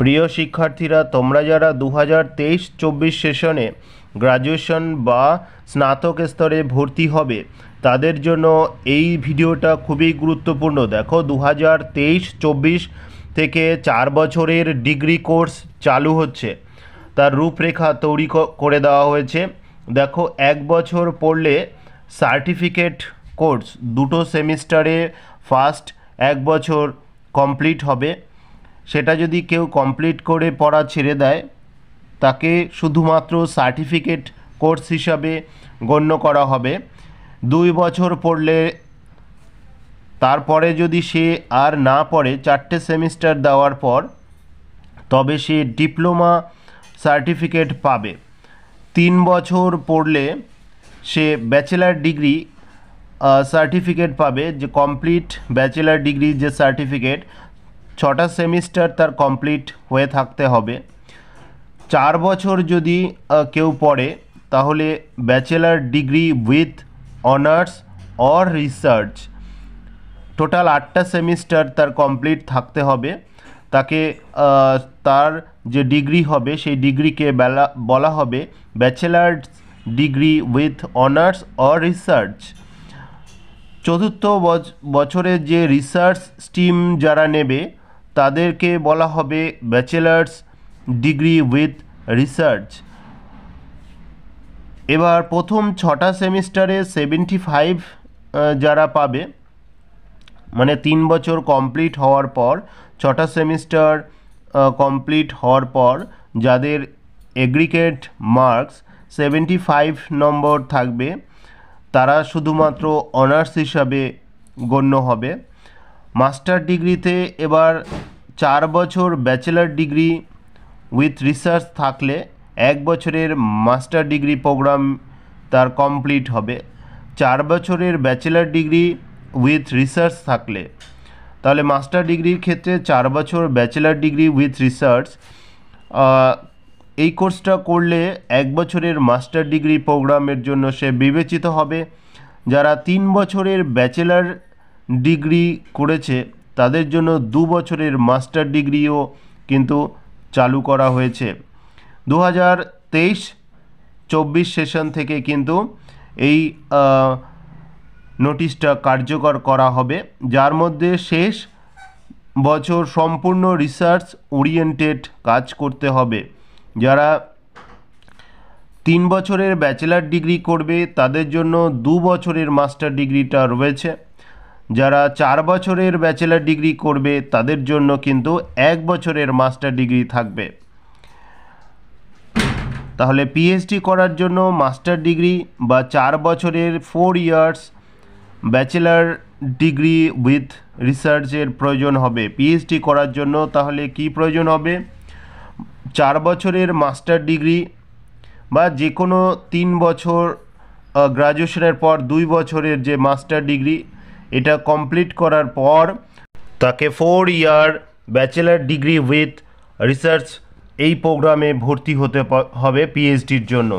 প্রিয় শিক্ষার্থীরা, তোমরা যারা দু হাজার তেইশ চব্বিশ সেশনে গ্র্যাজুয়েশন বা স্নাতক স্তরে ভর্তি হবে, তাদের জন্য এই ভিডিওটা খুবই গুরুত্বপূর্ণ। দেখো দু হাজার তেইশ চব্বিশ থেকে চার বছরের ডিগ্রি কোর্স চালু হচ্ছে। তার রূপরেখা তৈরি করে দেওয়া হয়েছে। দেখো, এক বছর পড়লে সার্টিফিকেট কোর্স দুটো সেমিস্টারে ফার্স্ট এক বছর কমপ্লিট হবে। সেটা যদি কেউ কমপ্লিট করে পড়া ছেড়ে দেয়, তাকে শুধুমাত্র সার্টিফিকেট কোর্স হিসাবে গণ্য করা হবে। দুই বছর পড়লে তারপরে যদি সে আর না পড়ে চারটে সেমিস্টার দেওয়ার পর, তবে সে ডিপ্লোমা সার্টিফিকেট পাবে। তিন বছর পড়লে সে ব্যাচেলার ডিগ্রি সার্টিফিকেট পাবে যে কমপ্লিট ব্যাচেলার ডিগ্রি যে সার্টিফিকেট ছটা সেমিস্টার তার কমপ্লিট হয়ে থাকতে হবে। চার বছর যদি কেউ পড়ে, তাহলে bachelor degree with honours or research. Total আটটা সেমিস্টার তার কমপ্লিট থাকতে হবে। তাকে তার যে ডিগ্রি হবে, সেই ডিগ্রিকে বেলা, বলা হবে bachelor degree with honours or research. চতুর্থ বছ- বছরের যে রিসার্চ স্ট্রিম যারা নেবে তাদেরকে বলা হবে ব্যাচেলার্স ডিগ্রি উইথ রিসার্চ। এবার প্রথম ছটা সেমিস্টারে সেভেন্টি ফাইভ যারা পাবে মানে তিন বছর কমপ্লিট হওয়ার পর, ছটা সেমিস্টার কমপ্লিট হওয়ার পর যাদের aggregate marks, seventy five number থাকবে, তারা শুধুমাত্র অনার্স হিসাবে গণ্য হবে। মাস্টার ডিগ্রিতে এবার চার বছর ব্যাচেলার ডিগ্রি উইথ রিসার্চ থাকলে এক বছরের মাস্টার ডিগ্রি প্রোগ্রাম তার কমপ্লিট হবে। চার বছরের ব্যাচেলার ডিগ্রি উইথ রিসার্চ থাকলে, তাহলে মাস্টার ডিগ্রির ক্ষেত্রে চার বছর ব্যাচেলার ডিগ্রি উইথ রিসার্চ এই কোর্সটা করলে এক বছরের মাস্টার ডিগ্রি প্রোগ্রামের জন্য সে বিবেচিত হবে। যারা তিন বছরের ব্যাচেলার ডিগ্রি করেছে তাদের জন্য দু বছরের মাস্টার ডিগ্রিও কিন্তু চালু করা হয়েছে। দু হাজার তেইশ চব্বিশ সেশন থেকে কিন্তু এই নোটিশটা কার্যকর করা হবে, যার মধ্যে শেষ বছর সম্পূর্ণ রিসার্চ ওরিয়েন্টেড কাজ করতে হবে। যারা তিন বছরের ব্যাচেলার ডিগ্রি করবে, তাদের জন্য দু বছরের মাস্টার ডিগ্রিটা রয়েছে। যারা চার বছরের ব্যাচেলার ডিগ্রি করবে, তাদের জন্য কিন্তু এক বছরের মাস্টার ডিগ্রি থাকবে। তাহলে পিএইচডি করার জন্য মাস্টার ডিগ্রি বা চার বছরের four years bachelor degree with রিসার্চের প্রয়োজন হবে। পিএইচডি করার জন্য তাহলে কি প্রয়োজন হবে? চার বছরের মাস্টার ডিগ্রি বা যে কোনো তিন বছর গ্রাজুয়েশনের পর দুই বছরের যে মাস্টার ডিগ্রি এটা কমপ্লিট করার পর তাকে four year bachelor degree with research এই প্রোগ্রামে ভর্তি হতে হবে পিএইচডির জন্য।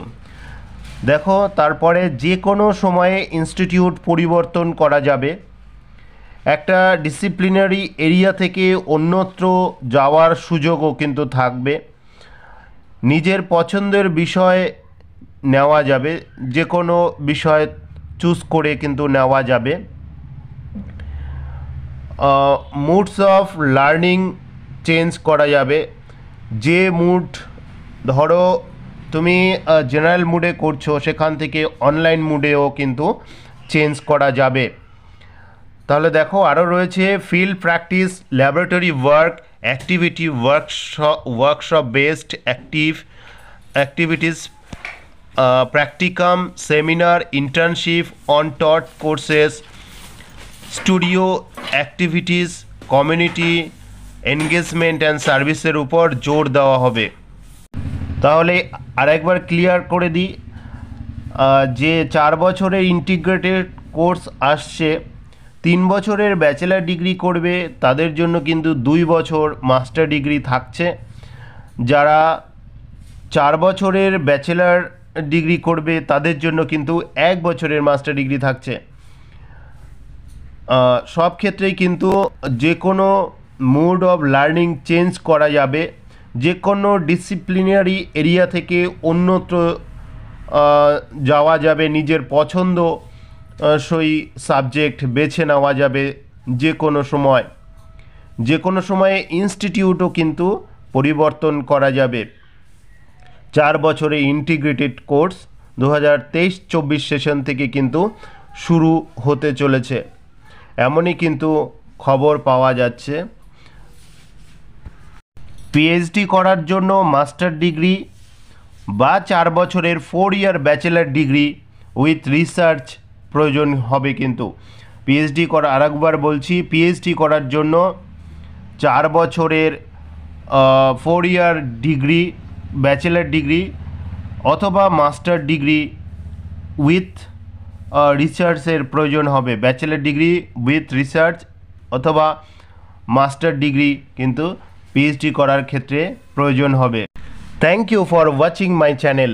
দেখো, তারপরে যে কোনো সময়ে ইনস্টিটিউট পরিবর্তন করা যাবে। একটা ডিসিপ্লিনারি এরিয়া থেকে অন্যত্র যাওয়ার সুযোগও কিন্তু থাকবে। নিজের পছন্দের বিষয় নেওয়া যাবে, যে কোনো বিষয় চুজ করে কিন্তু নেওয়া যাবে। মুডস অফ লার্নিং চেঞ্জ করা যাবে। যে মুড ধরো তুমি জেনারেল মুডে করছ, সেখান থেকে অনলাইন মুডেও কিন্তু চেঞ্জ করা যাবে। তাহলে দেখো আরও রয়েছে field practice laboratory work activity workshop workshop based active activities practicum seminar internship on taught courses studio activities community engagement and সার্ভিসের উপর জোর দেওয়া হবে। তাহলে আরেকবার ক্লিয়ার করে দিই যে চার বছরের ইন্টিগ্রেটেড কোর্স আসছে, তিন বছরের ব্যাচেলার ডিগ্রি করবে, তাদের জন্য কিন্তু দুই বছর মাস্টার ডিগ্রি থাকছে। যারা চার বছরের ব্যাচেলার ডিগ্রি করবে, তাদের জন্য কিন্তু এক বছরের মাস্টার ডিগ্রি থাকছে। সব ক্ষেত্রেই কিন্তু যে কোনো মুড অফ লার্নিং চেঞ্জ করা যাবে। যে কোনো ডিসিপ্লিনারি এরিয়া থেকে অন্যত্র যাওয়া যাবে, নিজের পছন্দ সই সাবজেক্ট বেছে নেওয়া যাবে যে কোনো সময়। যে কোনো সময়ে ইনস্টিটিউটও কিন্তু পরিবর্তন করা যাবে। চার বছরে ইন্টিগ্রেটেড কোর্স দু হাজার তেইশ চব্বিশ সেশন থেকে কিন্তু শুরু হতে চলেছে। এমনই কিন্তু খবর পাওয়া যাচ্ছে। পিএইচডি করার জন্য মাস্টার ডিগ্রি বা চার বছরের four year bachelor degree with research প্রয়োজন হবে কিন্তু। পিএইচডি করা, আরেকবার বলছি পিএইচডি করার জন্য চার বছরের four year degree bachelor degree অথবা মাস্টার ডিগ্রি উইথ রিসার্চের প্রয়োজন হবে। ব্যাচেলার ডিগ্রি উইথ রিসার্চ অথবা মাস্টার ডিগ্রি কিন্তু পিএইচডি করার ক্ষেত্রে প্রয়োজন হবে। Thank you for watching my channel